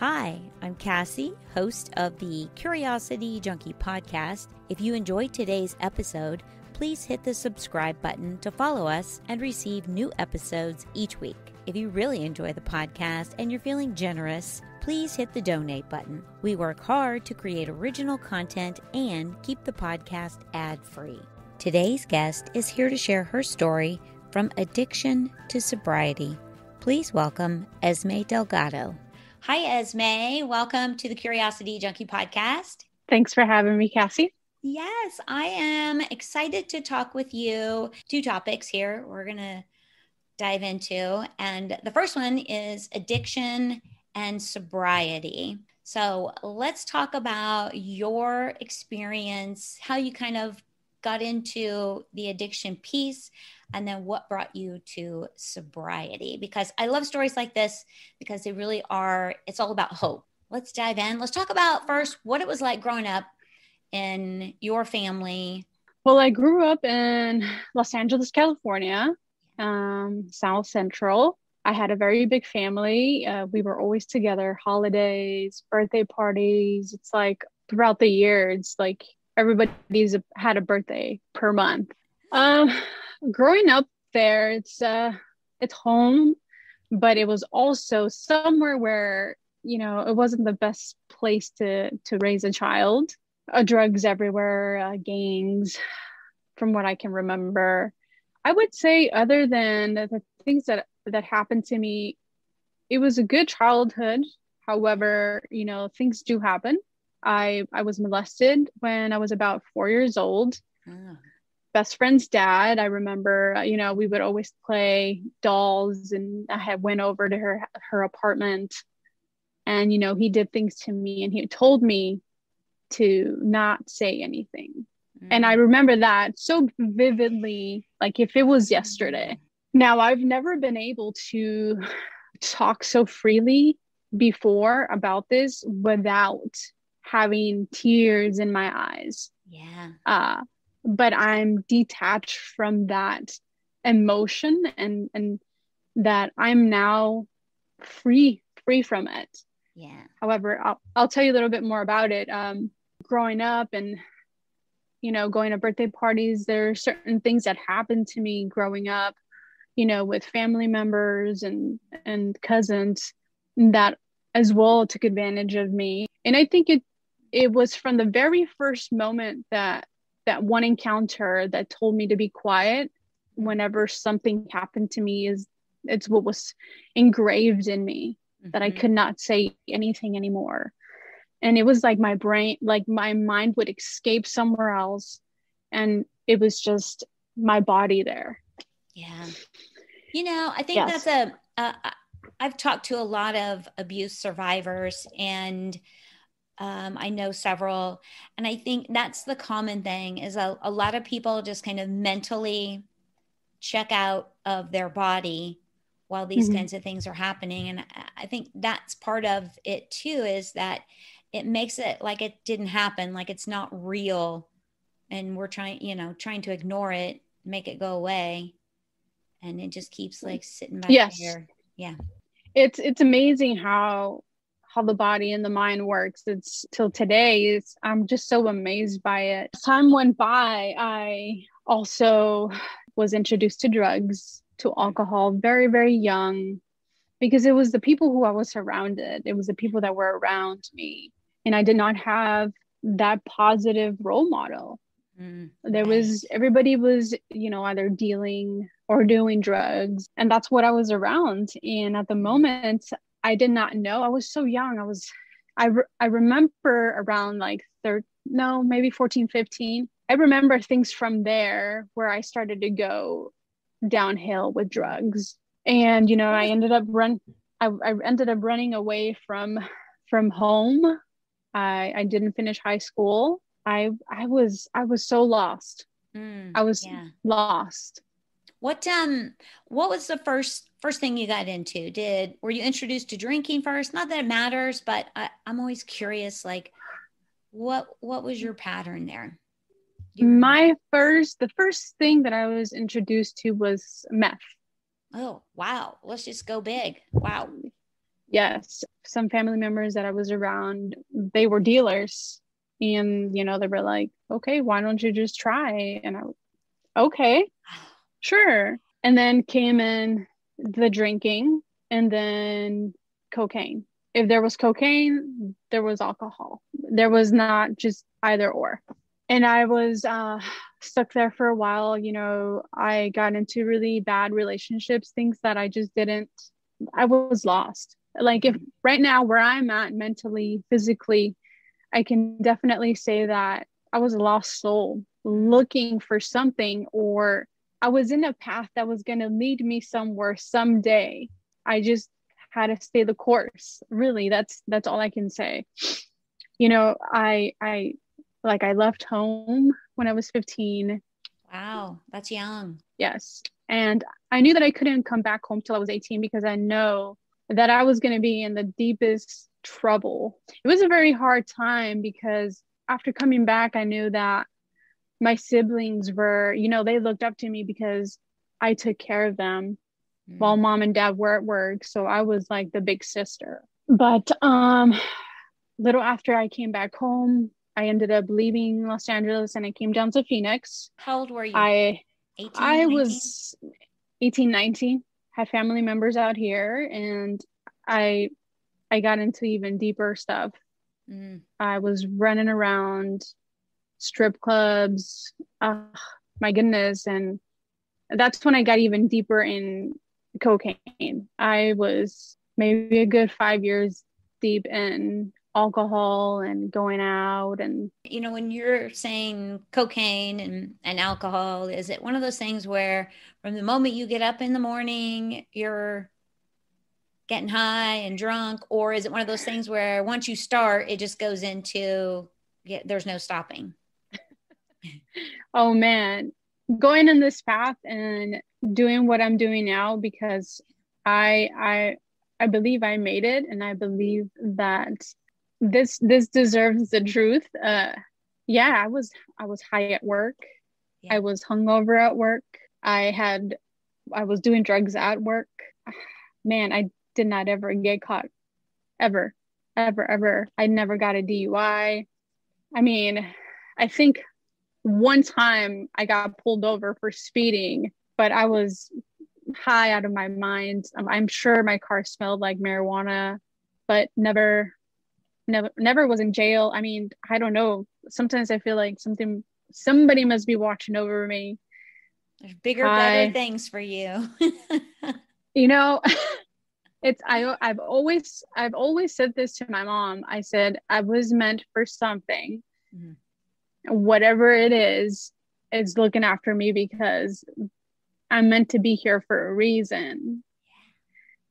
Hi, I'm Cassie, host of the Curiosity Junkie podcast. If you enjoyed today's episode, please hit the subscribe button to follow us and receive new episodes each week. If you really enjoy the podcast and you're feeling generous, please hit the donate button. We work hard to create original content and keep the podcast ad free. Today's guest is here to share her story from addiction to sobriety. Please welcome Esme Delgado. Hi, Esme. Welcome to the Curiosity Junkie podcast. Thanks for having me, Cassie. Yes, I am excited to talk with you. Two topics here we're going to dive into. And the first one is addiction and sobriety. So let's talk about your experience, how you kind of got into the addiction piece, and then what brought you to sobriety? Because i love stories like this because they really are it's all about hope. Let's dive in. Let's talk about first what it was like growing up in your family. Well i grew up in los angeles california um, south central. I had a very big family. Uh, we were always together holidays birthday parties. It's like throughout the year it's like everybody's had a birthday per month um growing up there, it's uh, it's home, but it was also somewhere where you know it wasn't the best place to to raise a child. Uh, drugs everywhere, uh, gangs, from what I can remember. I would say, other than the things that that happened to me, it was a good childhood. However, you know, things do happen. I I was molested when I was about four years old. Ah best friend's dad i remember uh, you know we would always play dolls and i had went over to her her apartment and you know he did things to me and he told me to not say anything mm. and i remember that so vividly like if it was yesterday now i've never been able to talk so freely before about this without having tears in my eyes yeah uh but I'm detached from that emotion and and that I'm now free free from it. Yeah. However, I'll I'll tell you a little bit more about it. Um, growing up and you know going to birthday parties, there are certain things that happened to me growing up, you know, with family members and and cousins that as well took advantage of me. And I think it it was from the very first moment that that one encounter that told me to be quiet whenever something happened to me is it's what was engraved in me mm-hmm. that I mm-hmm. could not say anything anymore. And it was like my brain, like my mind would escape somewhere else. And it was just my body there. Yeah. You know, I think yes. that's a. a I've talked to a lot of abuse survivors and um, I know several, and I think that's the common thing is a, a lot of people just kind of mentally check out of their body while these mm-hmm. kinds of things are happening. And I think that's part of it too, is that it makes it like it didn't happen, like it's not real. And we're trying, you know, trying to ignore it, make it go away. And it just keeps like sitting back yes. here. Yeah. It's it's amazing how how the body and the mind works. It's till today, it's, I'm just so amazed by it. As time went by, I also was introduced to drugs, to alcohol, very, very young, because it was the people who I was surrounded, it was the people that were around me. And I did not have that positive role model. Mm, there was everybody was, you know, either dealing or doing drugs. And that's what I was around. And at the moment, I did not know. I was so young. I was, I, re- I remember around like third, no, maybe 14, 15. I remember things from there where I started to go downhill with drugs. And, you know, I ended up run, I, I ended up running away from, from home. I, I didn't finish high school. I, I was, I was so lost. Mm, I was yeah. lost. What um what was the first first thing you got into? Did were you introduced to drinking first? Not that it matters, but I, I'm always curious like what what was your pattern there? My first the first thing that I was introduced to was meth. Oh, wow. Let's just go big. Wow. Yes. Some family members that I was around, they were dealers. And, you know, they were like, okay, why don't you just try? And I, okay, sure. And then came in the drinking and then cocaine. If there was cocaine, there was alcohol. There was not just either or. And I was uh, stuck there for a while. You know, I got into really bad relationships, things that I just didn't, I was lost. Like, if right now, where I'm at mentally, physically, I can definitely say that I was a lost soul looking for something, or I was in a path that was going to lead me somewhere someday. I just had to stay the course. Really, that's that's all I can say. You know, I I like I left home when I was 15. Wow, that's young. Yes. And I knew that I couldn't come back home till I was 18 because I know that I was going to be in the deepest trouble. It was a very hard time because after coming back, I knew that my siblings were, you know, they looked up to me because I took care of them mm. while mom and dad were at work. So I was like the big sister. But um little after I came back home, I ended up leaving Los Angeles and I came down to Phoenix. How old were you? I 18, I 19? was 18, 19, had family members out here and I I got into even deeper stuff. Mm. I was running around strip clubs. Uh, my goodness. And that's when I got even deeper in cocaine. I was maybe a good five years deep in alcohol and going out and you know when you're saying cocaine and, and alcohol is it one of those things where from the moment you get up in the morning you're getting high and drunk or is it one of those things where once you start it just goes into yeah, there's no stopping oh man. Going in this path and doing what i'm doing now because i i i believe i made it and i believe that this this deserves the truth. Uh yeah i was i was high at work. Yeah. i was hungover at work. I had i was doing drugs at work. Man i did not ever get caught. Ever ever ever. I never got a dui i mean i think one time I got pulled over for speeding, but I was high out of my mind. Um, I'm sure my car smelled like marijuana, but never, never, never was in jail. I mean, I don't know. Sometimes I feel like something, somebody must be watching over me. There's bigger, I, better things for you. you know, it's I. I've always, I've always said this to my mom. I said I was meant for something. Mm-hmm whatever it is is looking after me because I'm meant to be here for a reason,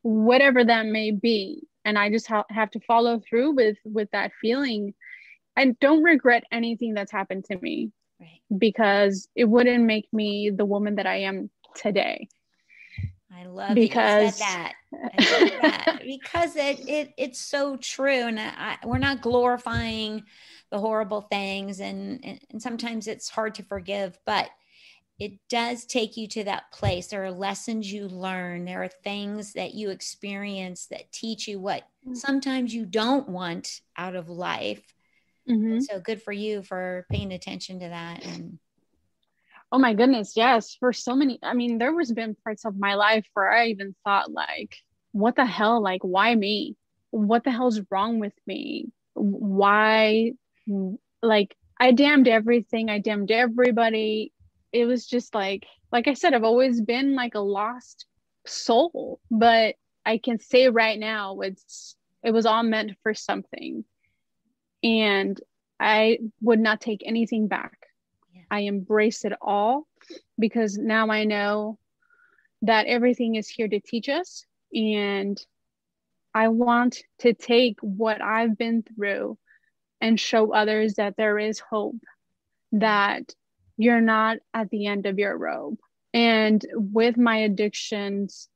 whatever that may be. And I just ha- have to follow through with with that feeling. I don't regret anything that's happened to me right. because it wouldn't make me the woman that I am today. I love because that. I love that because it it it's so true, and I, we're not glorifying the horrible things and, and sometimes it's hard to forgive but it does take you to that place. There are lessons you learn. There are things that you experience that teach you what mm-hmm. sometimes you don't want out of life. Mm-hmm. so good for you for paying attention to that and oh my goodness yes for so many i mean there was been parts of my life where i even thought like what the hell? Like why me? What the hell's wrong with me? Why like I damned everything. I damned everybody. It was just like, like I said, I've always been like a lost soul, but I can say right now it's it was all meant for something. And I would not take anything back. Yeah. I embrace it all because now I know that everything is here to teach us. And I want to take what I've been through and show others that there is hope, that you're not at the end of your rope. And with my addictions,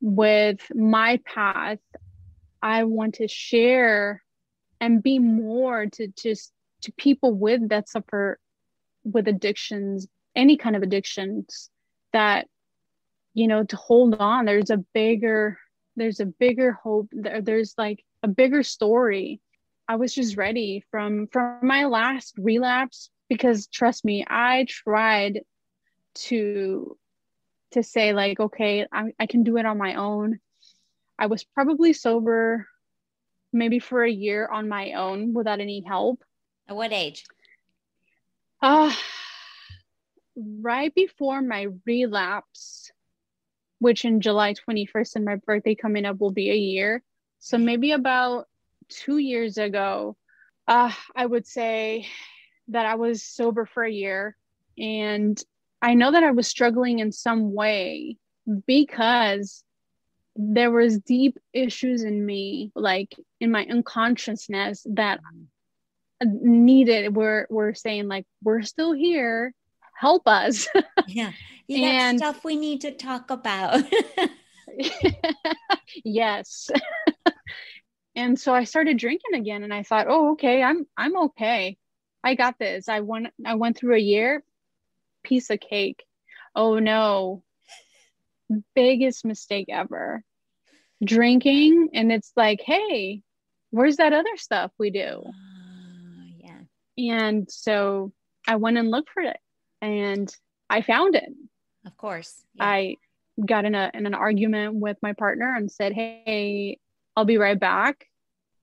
with my path, I want to share and be more to just to people with that suffer with addictions, any kind of addictions that, you know, to hold on. There's a bigger there's a bigger hope there, there's like a bigger story i was just ready from from my last relapse because trust me i tried to to say like okay I, I can do it on my own. I was probably sober maybe for a year on my own without any help. At what age? Uh right before my relapse which in july 21st and my birthday coming up will be a year. So maybe about two years ago uh i would say that i was sober for a year. And I know that I was struggling in some way because there was deep issues in me, like in my unconsciousness that needed we're we're saying like we're still here. Help us. Yeah. Yeah and stuff we need to talk about. Yes and so i started drinking again and i thought oh okay i'm i'm okay i got this i went i went through a year piece of cake. Oh no. Biggest mistake ever. Drinking, and it's like, hey, where's that other stuff we do? Uh, yeah. And so I went and looked for it and I found it. Of course. Yeah. I got in a in an argument with my partner and said, Hey, I'll be right back.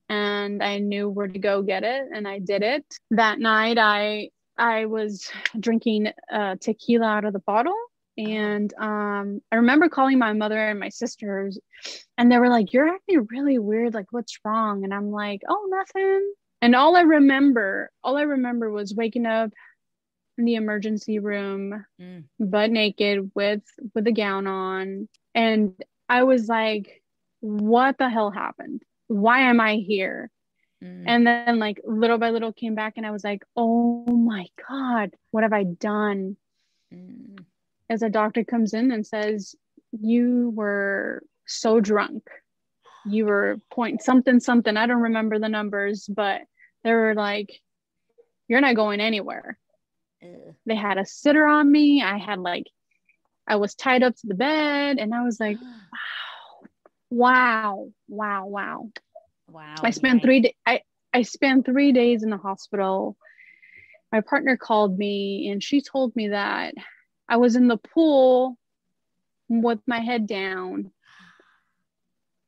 And I knew where to go get it and I did it. That night I I was drinking uh, tequila out of the bottle. And um, I remember calling my mother and my sisters, and they were like, You're acting really weird. Like, what's wrong? And I'm like, Oh, nothing. And all I remember, all I remember was waking up in the emergency room, mm. butt naked with with a gown on. And I was like, What the hell happened? Why am I here? Mm. And then, like, little by little came back, and I was like, oh my God, what have I done? Mm. As a doctor comes in and says, you were so drunk. You were point something, something. I don't remember the numbers, but they were like, you're not going anywhere. Ugh. They had a sitter on me. I had like, I was tied up to the bed, and I was like, wow, wow, wow, wow. I spent three days. I, I spent three days in the hospital. My partner called me and she told me that I was in the pool with my head down.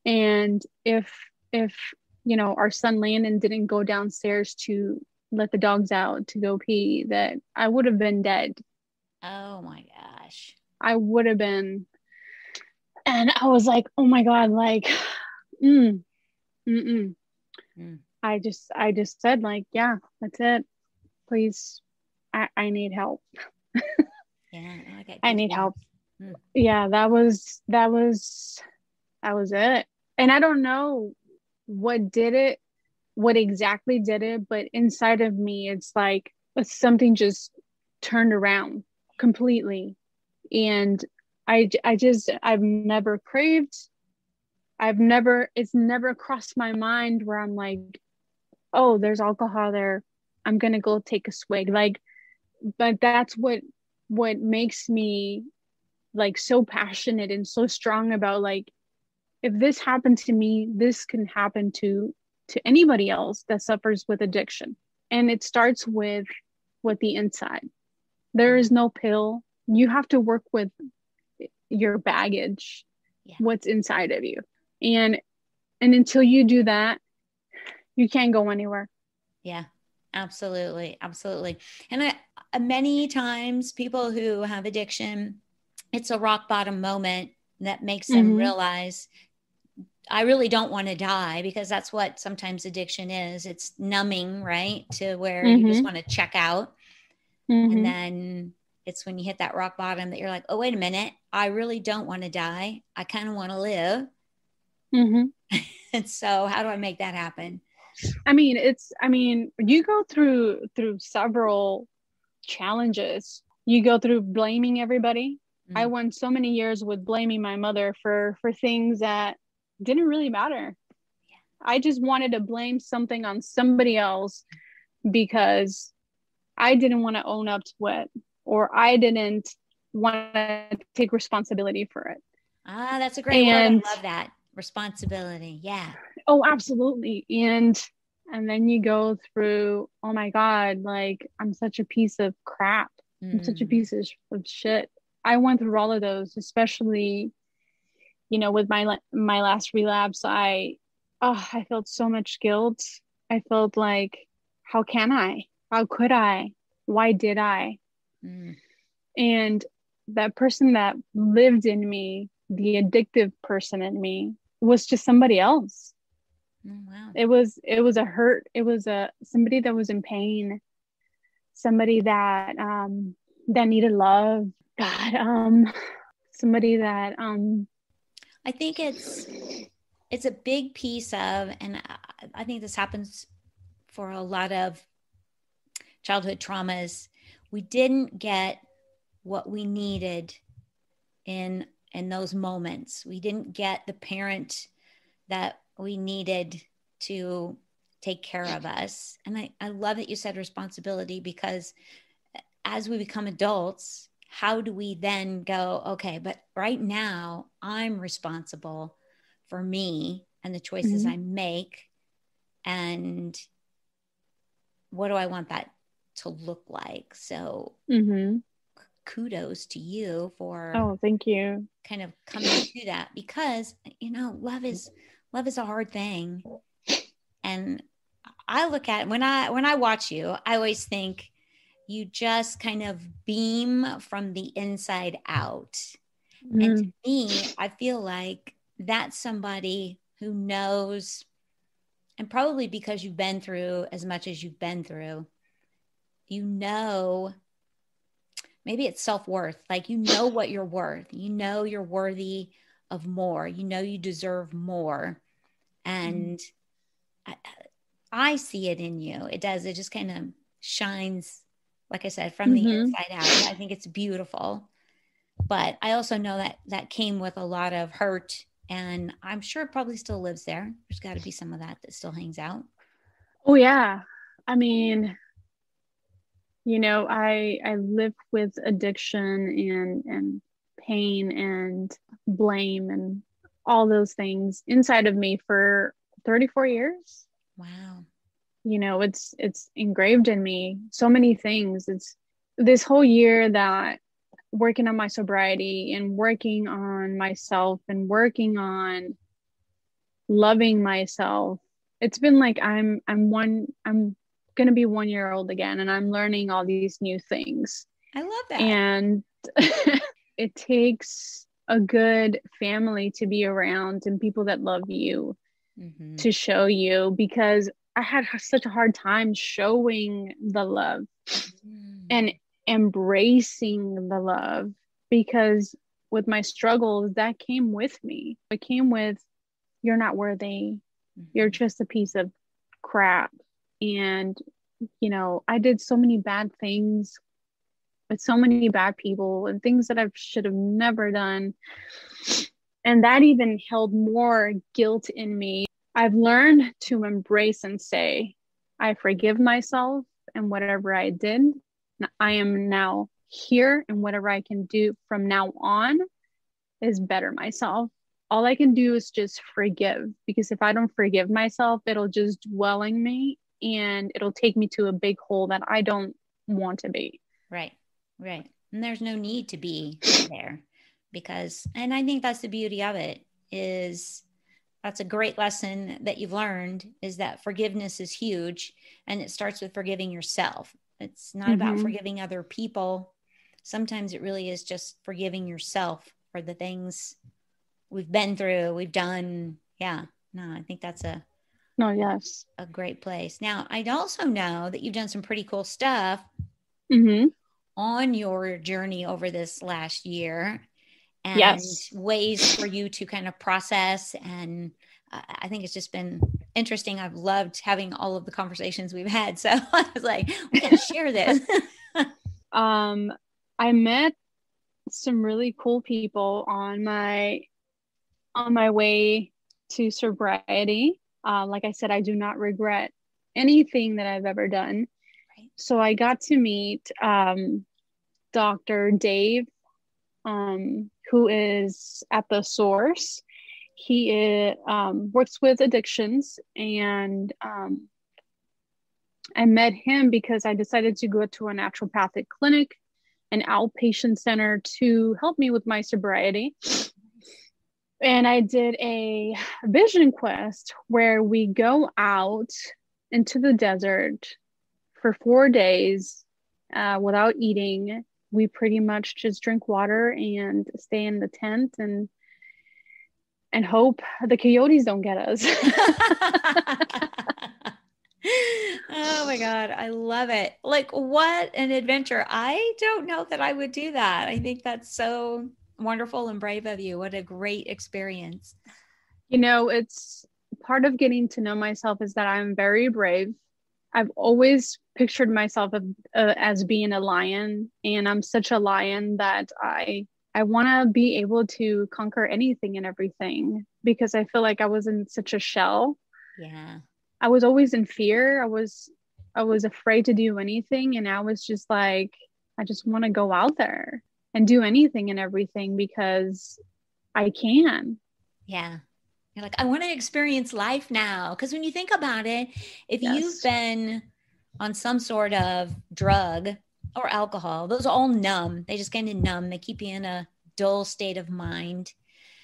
And if if you know our son Landon didn't go downstairs to let the dogs out to go pee, that I would have been dead. Oh my gosh. I would have been and I was like, oh my God, like, mm, Mm-mm. Mm. I just I just said like, yeah, that's it. Please, I, I need help. yeah, I, I need help. Mm. Yeah, that was that was that was it. And I don't know what did it, what exactly did it, but inside of me, it's like something just turned around completely. And I, I just, I've never craved I've never, it's never crossed my mind where I'm like, oh, there's alcohol there. I'm going to go take a swig. Like, but that's what, what makes me like so passionate and so strong about like, if this happened to me, this can happen to, to anybody else that suffers with addiction. And it starts with, with the inside. There is no pill. You have to work with your baggage, yeah. what's inside of you and and until you do that you can't go anywhere yeah absolutely absolutely and I, uh, many times people who have addiction it's a rock bottom moment that makes them mm-hmm. realize I really don't want to die because that's what sometimes addiction is. It's numbing, right? To where mm-hmm. you just mm-hmm. want to check out. Mm-hmm. And then it's when you hit that rock bottom that you're like, oh, wait a minute. I really don't want to die. I kind of want to live. Mm-hmm. and so, how do I make that happen? I mean, it's, I mean, you go through through several challenges. You go through blaming everybody. Mm-hmm. I went so many years with blaming my mother for for things that didn't really matter. Yeah. I just wanted to blame something on somebody else because I didn't want to own up to it or I didn't want to take responsibility for it. Ah, that's a great and, word. I love that responsibility yeah oh absolutely and and then you go through oh my god like i'm such a piece of crap mm. i'm such a mm. piece of, of shit i went through all of those especially you know with my my last relapse i oh i felt so much guilt i felt like how can i how could i why did i mm. and that person that lived in me the addictive person in me was just somebody else oh, wow. it was it was a hurt it was a somebody that was in pain somebody that um that needed love god um somebody that um I think it's it's a big piece of, and I think this happens for a lot of childhood traumas. We didn't get what we needed in in those moments. We didn't get the parent that we needed to take care of us. And I, I love that you said responsibility because as we become adults, how do we then go, okay, but right now I'm responsible for me and the choices mm-hmm. I make. And what do I want that to look like? So, mm-hmm. kudos to you for oh thank you kind of coming to that because you know love is love is a hard thing and i look at when i when i watch you i always think you just kind of beam from the inside out. Mm. And to mm. me, I feel like that's somebody who knows, and probably because you've been through as much as you've been through, you know, maybe it's self worth. Like you know what you're worth, you know you're worthy of more, you know you deserve more. And mm. I, I see it in you. It does, it just kind of shines like I said, from mm-hmm. the inside out. I think it's beautiful. But I also know that that came with a lot of hurt, and I'm sure it probably still lives there. There's got to be some of that that still hangs out. Oh yeah, I mean, you know, I I live with addiction and and pain and blame and all those things inside of me for 34 years. Wow you know it's it's engraved in me so many things it's this whole year that working on my sobriety and working on myself and working on loving myself it's been like i'm i'm one i'm gonna be one year old again and i'm learning all these new things i love that and it takes a good family to be around and people that love you mm-hmm. to show you because I had such a hard time showing the love mm. and embracing the love because with my struggles that came with me. It came with you're not worthy. Mm-hmm. You're just a piece of crap. And you know, I did so many bad things with so many bad people and things that I should have never done. And that even held more guilt in me I've learned to embrace and say, I forgive myself and whatever I did. I am now here, and whatever I can do from now on is better myself. All I can do is just forgive because if I don't forgive myself, it'll just dwell in me and it'll take me to a big hole that I don't want to be. Right, right. And there's no need to be there because, and I think that's the beauty of it is that's a great lesson that you've learned is that forgiveness is huge and it starts with forgiving yourself it's not mm-hmm. about forgiving other people sometimes it really is just forgiving yourself for the things we've been through we've done yeah no i think that's a no yes a great place now i also know that you've done some pretty cool stuff mm-hmm. on your journey over this last year and yes. ways for you to kind of process. And uh, I think it's just been interesting. I've loved having all of the conversations we've had. So I was like, we can share this. um, I met some really cool people on my on my way to sobriety. Uh, like I said, I do not regret anything that I've ever done. Right. So I got to meet um, Dr. Dave um, who is at the source. he um, works with addictions and um, I met him because I decided to go to a naturopathic clinic, an outpatient center to help me with my sobriety. And I did a vision quest where we go out into the desert for four days uh, without eating. We pretty much just drink water and stay in the tent and and hope the coyotes don't get us. oh my god i love it like what an adventure i don't know that i would do that i think that's so wonderful and brave of you. What a great experience. You know it's part of getting to know myself is that i'm very brave. I've always pictured myself as, uh, as being a lion and i'm such a lion that i i want to be able to conquer anything and everything because i feel like i was in such a shell. Yeah. I was always in fear. I was I was afraid to do anything and I was just like I just want to go out there and do anything and everything because I can. Yeah. You're like I want to experience life now because when you think about it, if yes. you've been on some sort of drug or alcohol, those are all numb. They just kind of numb. They keep you in a dull state of mind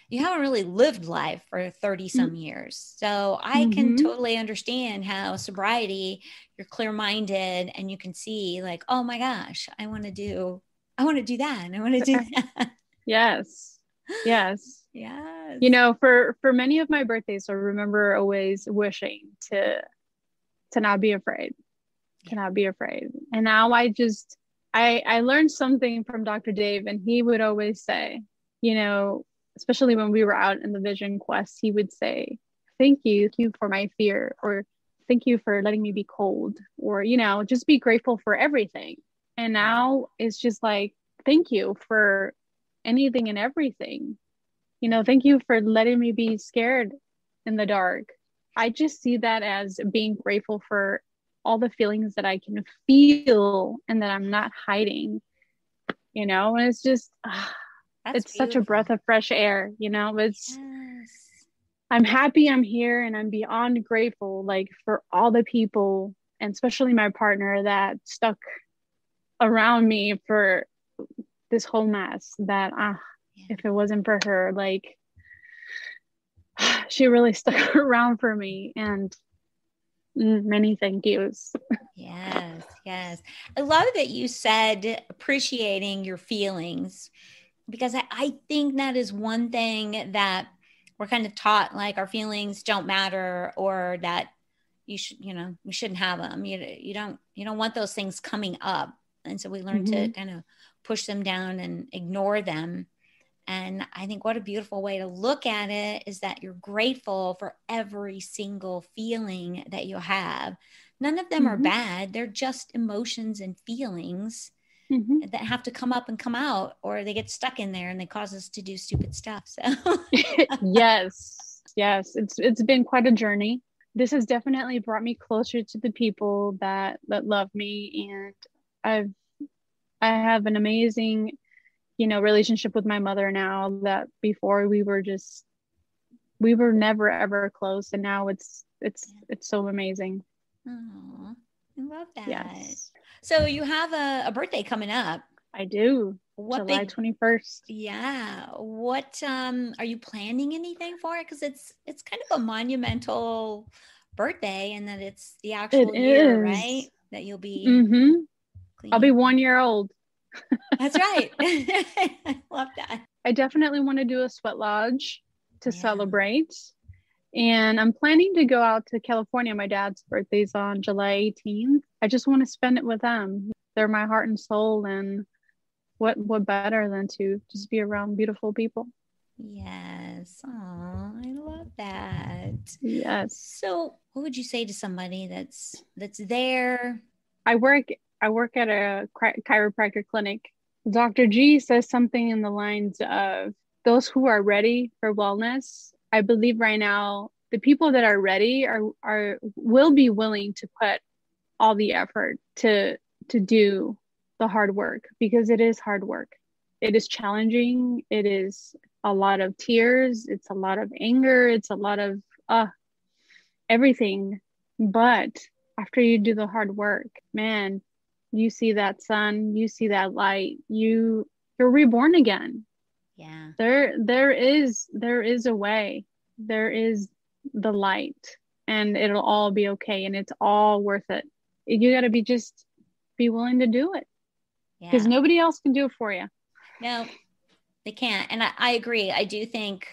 you haven't really lived life for 30 some mm-hmm. years. So I mm-hmm. can totally understand how sobriety, you're clear minded and you can see, like, oh my gosh, I want to do, I want to do that. And I want to do that. Yes. Yes. yes. You know, for for many of my birthdays, I remember always wishing to to not be afraid. To not be afraid. And now I just I I learned something from Dr. Dave and he would always say, you know, especially when we were out in the vision quest, he would say, Thank you, thank you for my fear, or thank you for letting me be cold, or, you know, just be grateful for everything. And now it's just like, Thank you for anything and everything. You know, thank you for letting me be scared in the dark. I just see that as being grateful for all the feelings that I can feel and that I'm not hiding, you know, and it's just, uh, it's beautiful. such a breath of fresh air, you know. It's yes. I'm happy I'm here and I'm beyond grateful like for all the people and especially my partner that stuck around me for this whole mess that ah if it wasn't for her like she really stuck around for me and many thank yous. yes, yes. I love that you said appreciating your feelings because I, I think that is one thing that we're kind of taught like our feelings don't matter or that you should you know you shouldn't have them you, you don't you don't want those things coming up and so we learn mm-hmm. to kind of push them down and ignore them. And i think what a beautiful way to look at it is that you're grateful for every single feeling that you have. None of them mm-hmm. are bad. They're just emotions and feelings mm-hmm. that have to come up and come out or they get stuck in there and they cause us to do stupid stuff so. Yes. Yes. It's it's been quite a journey. This has definitely brought me closer to the people that that love me and i've i have an amazing you know relationship with my mother now that before we were just we were never ever close and now it's it's it's so amazing Aww, I love that. Yes. So you have a, a birthday coming up. I do. What July twenty first. Yeah. What um are you planning anything for it? Because it's it's kind of a monumental birthday, and that it's the actual it year, is. right? That you'll be. Mm-hmm. I'll be one year old. That's right. I love that. I definitely want to do a sweat lodge to yeah. celebrate. And I'm planning to go out to California. My dad's birthday's on July 18th. I just want to spend it with them. They're my heart and soul. And what what better than to just be around beautiful people? Yes. Oh, I love that. Yes. So what would you say to somebody that's that's there? I work I work at a chiropractor clinic. Dr. G says something in the lines of those who are ready for wellness I believe right now the people that are ready are are will be willing to put all the effort to to do the hard work because it is hard work. It is challenging. It is a lot of tears, it's a lot of anger, it's a lot of uh everything. But after you do the hard work, man, you see that sun, you see that light, you you're reborn again. Yeah. There there is there is a way. There is the light and it'll all be okay and it's all worth it. You got to be just be willing to do it. Because yeah. nobody else can do it for you. No, they can't. And I, I agree. I do think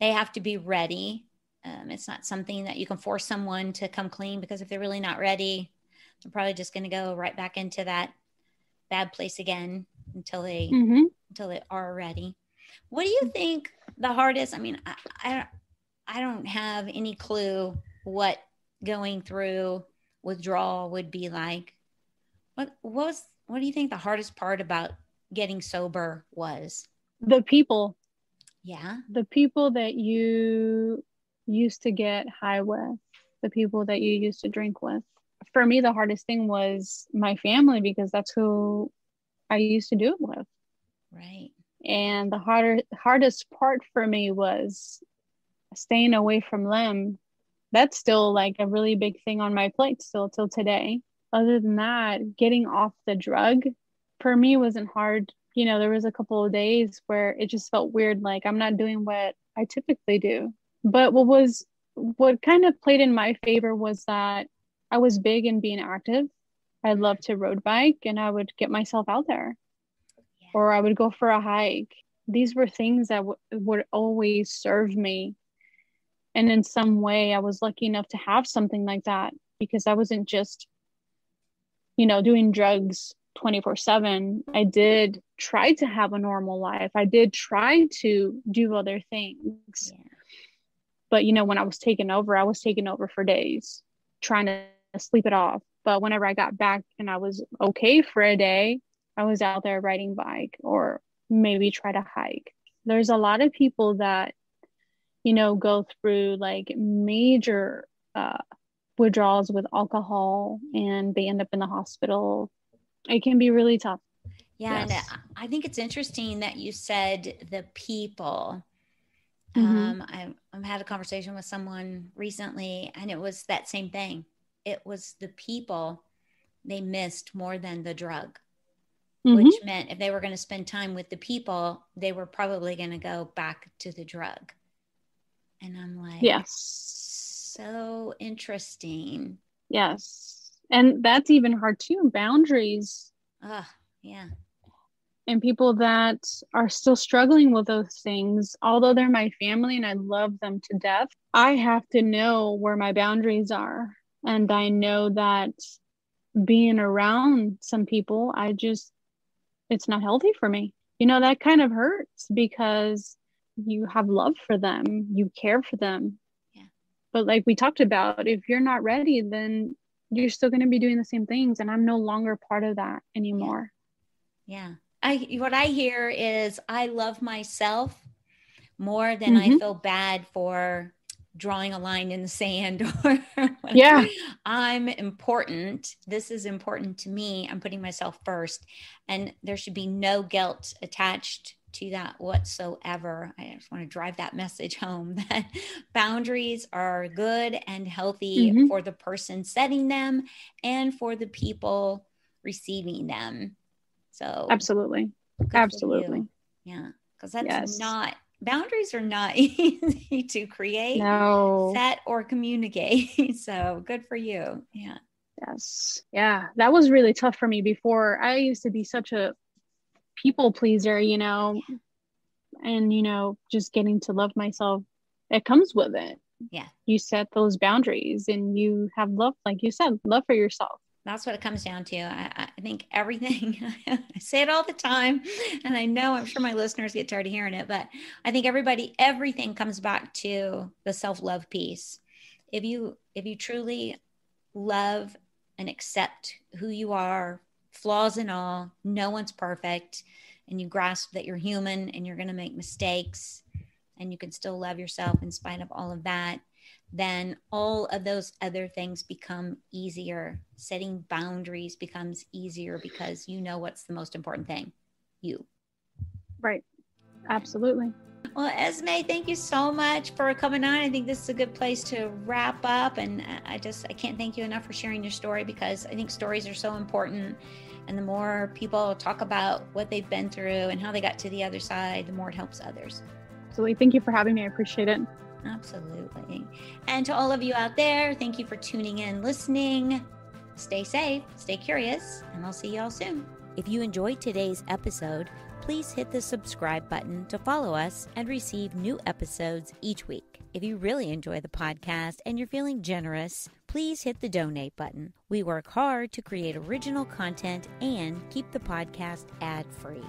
they have to be ready. Um, it's not something that you can force someone to come clean because if they're really not ready, they're probably just going to go right back into that bad place again until they mm-hmm. until they are ready. What do you think the hardest? I mean, I, I I don't have any clue what going through withdrawal would be like. What, what was what do you think the hardest part about getting sober was? The people. Yeah. The people that you used to get high with, the people that you used to drink with. For me, the hardest thing was my family because that's who I used to do it with. Right. And the harder hardest part for me was staying away from them. That's still like a really big thing on my plate still till today other than that, getting off the drug for me wasn't hard. You know, there was a couple of days where it just felt weird, like I'm not doing what I typically do. But what was what kind of played in my favor was that I was big in being active. I loved to road bike and I would get myself out there. Yeah. Or I would go for a hike. These were things that w- would always serve me. And in some way, I was lucky enough to have something like that because I wasn't just you know, doing drugs 24 7, I did try to have a normal life. I did try to do other things. Yeah. But, you know, when I was taken over, I was taken over for days trying to sleep it off. But whenever I got back and I was okay for a day, I was out there riding bike or maybe try to hike. There's a lot of people that, you know, go through like major uh, withdrawals with alcohol and they end up in the hospital. It can be really tough. Yeah, yes. and I think it's interesting that you said the people. Mm-hmm. Um, I, I've had a conversation with someone recently, and it was that same thing. It was the people they missed more than the drug, mm-hmm. which meant if they were going to spend time with the people, they were probably going to go back to the drug. And I'm like, yes, so interesting. Yes. And that's even hard too. Boundaries. Ah, yeah. And people that are still struggling with those things, although they're my family and I love them to death, I have to know where my boundaries are. And I know that being around some people, I just, it's not healthy for me. You know, that kind of hurts because you have love for them, you care for them, Yeah. but like we talked about, if you're not ready, then you're still going to be doing the same things. And I'm no longer part of that anymore. Yeah. I, what I hear is I love myself more than mm-hmm. I feel bad for drawing a line in the sand or yeah i'm important this is important to me i'm putting myself first and there should be no guilt attached to that whatsoever. I just want to drive that message home that boundaries are good and healthy mm-hmm. for the person setting them and for the people receiving them. So, absolutely. Absolutely. Yeah. Because that's yes. not, boundaries are not easy to create, no. set, or communicate. so, good for you. Yeah. Yes. Yeah. That was really tough for me before. I used to be such a people pleaser, you know, and, you know, just getting to love myself, it comes with it. Yeah. You set those boundaries and you have love, like you said, love for yourself. That's what it comes down to. I, I think everything, I say it all the time, and I know I'm sure my listeners get tired of hearing it, but I think everybody, everything comes back to the self love piece. If you, if you truly love and accept who you are flaws and all. No one's perfect. And you grasp that you're human and you're going to make mistakes and you can still love yourself in spite of all of that. Then all of those other things become easier. Setting boundaries becomes easier because you know what's the most important thing you. Right. Absolutely. Well, Esme, thank you so much for coming on. I think this is a good place to wrap up. And I just, I can't thank you enough for sharing your story because I think stories are so important. And the more people talk about what they've been through and how they got to the other side, the more it helps others. Absolutely. Thank you for having me. I appreciate it. Absolutely. And to all of you out there, thank you for tuning in, listening. Stay safe, stay curious, and I'll see y'all soon. If you enjoyed today's episode, please hit the subscribe button to follow us and receive new episodes each week. If you really enjoy the podcast and you're feeling generous, please hit the donate button. We work hard to create original content and keep the podcast ad free.